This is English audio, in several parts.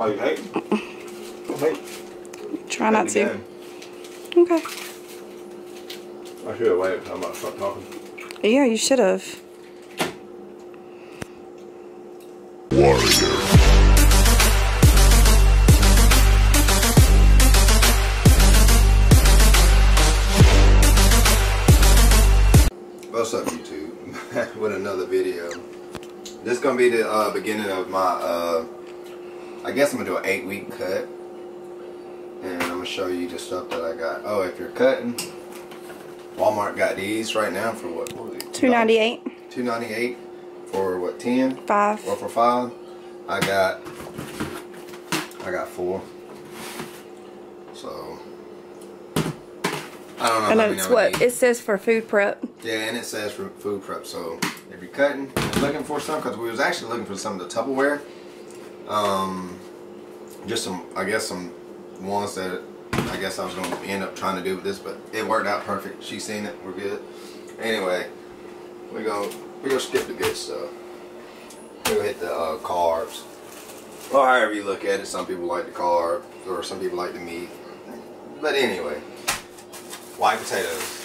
Why you hate? hate. Try not to. Again. Okay. I should have waited until I'm about to start talking. Yeah, you should have. What's up, YouTube? With another video. This is gonna be the uh, beginning of my. Uh, I guess I'm gonna do an eight week cut, and I'm gonna show you the stuff that I got. Oh, if you're cutting, Walmart got these right now for what? what was it? Two ninety eight. Two ninety eight for what? Ten. Five. or for five? I got. I got four. So. I don't know. And it's what it says for food prep. Yeah, and it says for food prep. So if you're cutting and looking for some, because we was actually looking for some of the Tupperware, um, just some, I guess some ones that I guess I was going to end up trying to do with this, but it worked out perfect. She's seen it. We're good. Anyway, we go we go skip the good stuff. We go hit the uh, carbs. Or however you look at it. Some people like the carbs, or some people like the meat. But anyway, white potatoes.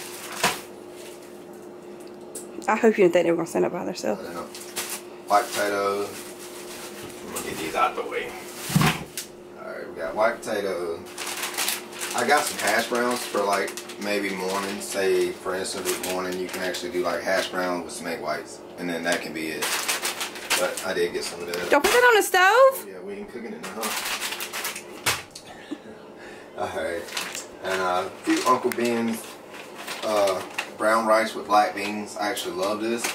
I hope you didn't think they were gonna stand up by I themselves. White potatoes. I'm gonna get these out of the way. Alright, we got white potatoes. I got some hash browns for like maybe morning. Say, for instance, this morning you can actually do like hash browns with some egg whites. And then that can be it. But I did get some of that. Don't put that on the stove. Yeah, we ain't cooking it now. Alright. And uh, a few Uncle Ben's uh, brown rice with black beans. I actually love this.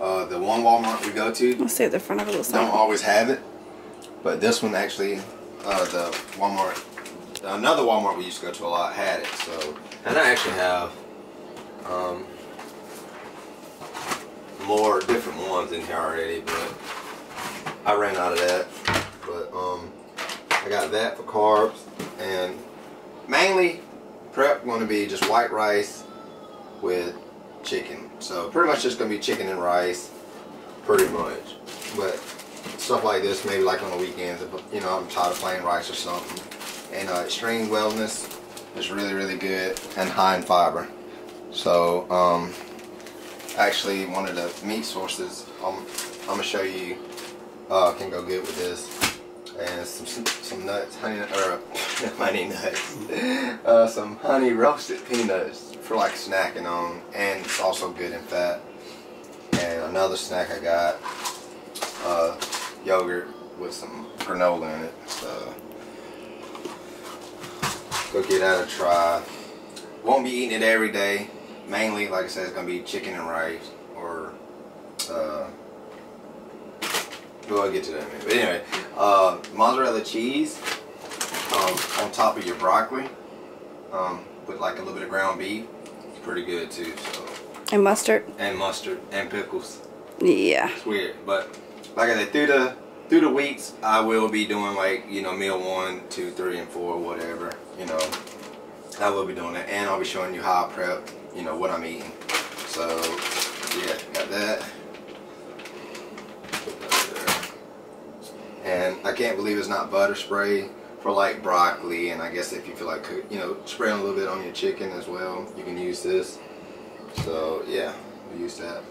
Uh, the one Walmart we go to Let's see at the front of it looks don't always have it. But this one actually, uh, the Walmart, another Walmart we used to go to a lot had it. So, and I actually have um, more different ones in here already, but I ran out of that. But um, I got that for carbs, and mainly prep going to be just white rice with chicken. So pretty much just going to be chicken and rice, pretty much. But stuff like this, maybe like on the weekends, if you know I'm tired of plain rice or something. And uh, Xtreme Wellness is really really good and high in fiber. So um, actually one of the meat sources I'm, I'm gonna show you uh, can go good with this. And some some, some nuts, honey or honey nuts, uh, some honey roasted peanuts for like snacking on, and it's also good in fat. And another snack I got uh, yogurt with some granola in it. So go get that a try. Won't be eating it every day. Mainly, like I said, it's gonna be chicken and rice or. Uh, We'll get to that in a minute. But anyway, uh, mozzarella cheese um, on top of your broccoli um, with like a little bit of ground beef. It's pretty good too. So And mustard. and mustard and pickles. Yeah. It's weird, but like I said, through the through the weeks, I will be doing like you know meal one, two, three, and four, whatever. You know, I will be doing that, and I'll be showing you how I prep. You know what I'm eating. So yeah, got that. And I can't believe it's not butter spray for like broccoli, and I guess if you feel like you know spraying a little bit on your chicken as well, you can use this. So yeah, use that.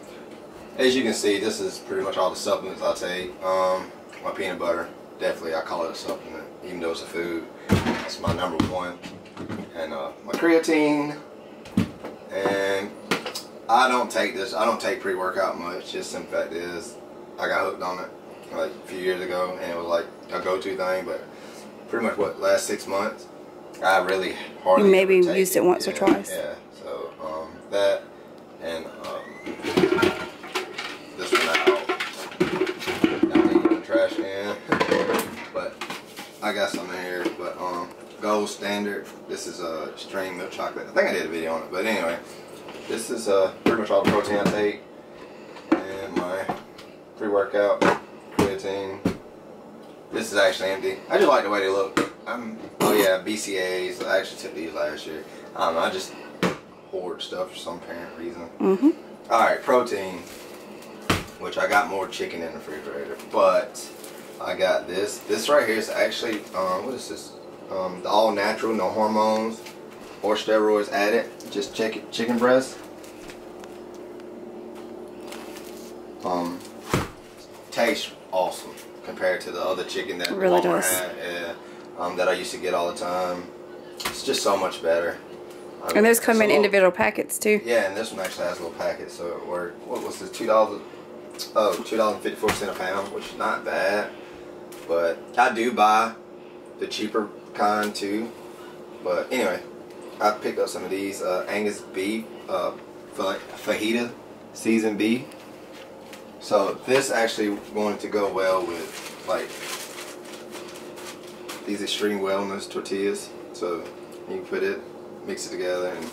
As you can see, this is pretty much all the supplements I take. Um, my peanut butter, definitely I call it a supplement, even though it's a food. That's my number one. And uh, my creatine. And I don't take this, I don't take pre-workout much, just in fact is, I got hooked on it like a few years ago and it was like a go-to thing, but pretty much what, last six months, I really hardly You maybe used it once or twice. Yeah, so um, standard. This is a uh, extreme milk chocolate. I think I did a video on it. But anyway, this is uh, pretty much all the protein I take. And my pre-workout creatine. This is actually empty. I just like the way they look. I'm, oh yeah, BCAAs. I actually took these last year. I don't know. I just hoard stuff for some apparent reason. Mm-hmm. All right, protein, which I got more chicken in the refrigerator, but I got this. This right here is actually um, what is this? Um, the all natural, no hormones or steroids added. Just chicken chicken breast. Um, tastes awesome compared to the other chicken that It really Walmart does. had. Yeah, um, that I used to get all the time. It's just so much better. I mean, And those come in little- individual packets too. yeah, and this one actually has a little packet, so it worked. What was this? Two dollars. Oh, two dollars and fifty four cent a pound, which is not bad. But I do buy the cheaper kind too. But anyway, I picked up some of these uh, Angus beef, uh, fajita season beef. So this actually going to go well with like these Xtreme Wellness tortillas. So you put it, mix it together, and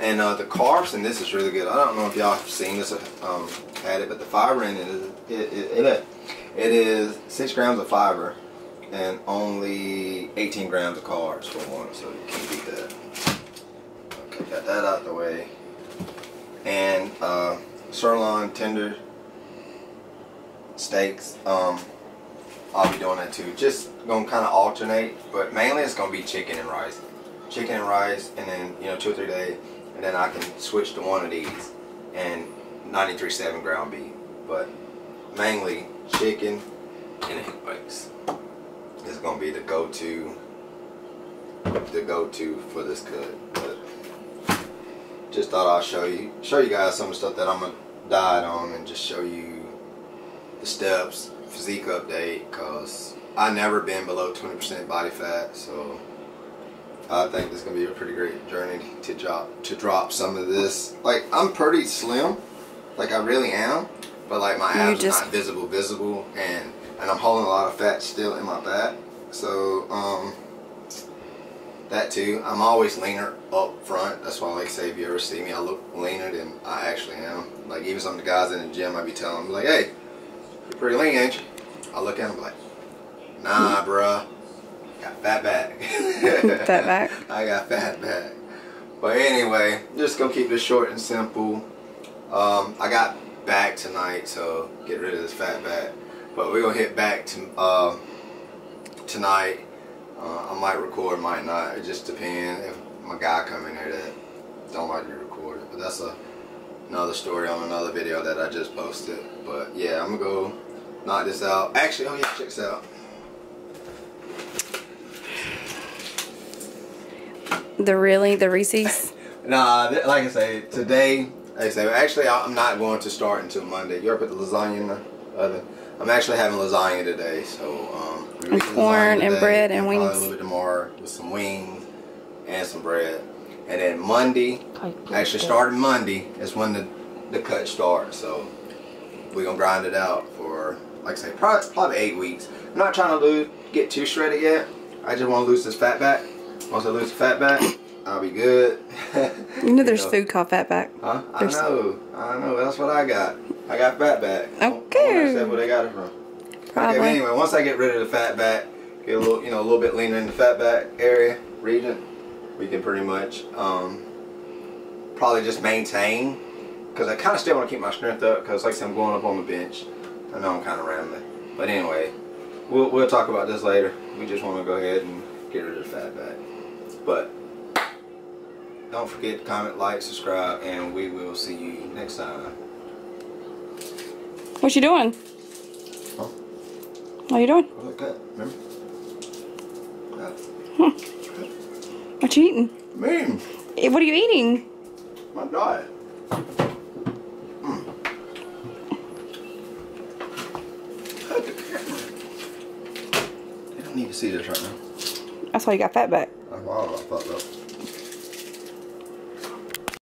and uh, the carbs in this is really good. I don't know if y'all have seen this, um, had it, but the fiber in it is it, it, it, it is six grams of fiber and only 18 grams of carbs for one, so you can't beat that. Okay, got that out the way. And uh, sirloin tender steaks. Um, I'll be doing that too. Just gonna kind of alternate, but mainly it's gonna be chicken and rice. Chicken and rice, and then you know two or three days, and then I can switch to one of these and 93.7 ground beef. But mainly chicken and egg is gonna be the go-to, the go-to for this cut. But just thought I'll show you, show you guys some of the stuff that I'm gonna diet on, and just show you the steps, physique update, cause I never been below 20% body fat, so I think this is gonna be a pretty great journey to drop to drop some of this. Like I'm pretty slim, like I really am, but like my You abs just- are not visible, visible, and and I'm holding a lot of fat still in my back. So um, that too. I'm always leaner up front. That's why, like, say if you ever see me, I look leaner than I actually am. Like even some of the guys in the gym, I be telling them like, hey, you're pretty lean, ain't you? I look at them like, nah, bruh. Got fat back. Fat back. I got fat back. But anyway, just gonna keep this short and simple. Um, I got back tonight, so get rid of this fat back. But we're gonna hit back to uh, tonight. Uh, I might record, might not. It just depends if my guy come in here that don't like to record recorded. But that's a another story on another video that I just posted. But yeah, I'm gonna go knock this out. Actually, oh yeah, check this out. The really the Reese's. Nah, th- like I say, today, like I say, actually, I'm not going to start until Monday. You ever put the lasagna in the oven? I'm actually having lasagna today, so um, we're And corn lasagna and bread and probably wings. A little bit tomorrow with some wings and some bread, and then Monday, actually starting Monday is when the the cut starts. So we're gonna grind it out for, like I say, probably, probably eight weeks. I'm not trying to lose, get too shredded yet. I just want to lose this fat back. Once I lose the fat back, I'll be good. You know there's know. food called fat back. Huh? I There's- know. I know. That's what I got. I got fat back. Okay. if that's where they got it from. Probably. Okay, but anyway, once I get rid of the fat back, get a little, you know, a little bit leaner in the fat back area region, we can pretty much um, probably just maintain. Because I kind of still want to keep my strength up. Because like I said, I'm going up on the bench. I know I'm kind of rambling, but anyway, we'll we'll talk about this later. We just want to go ahead and get rid of the fat back. But don't forget to comment, like, subscribe, and we will see you next time. What you doing? Huh? What you doing? Look at remember? What you eating? Me, Eh, What are you eating? my diet. Mm. You don't need to see this right now. That's why you got fatback. That's why I fucked up.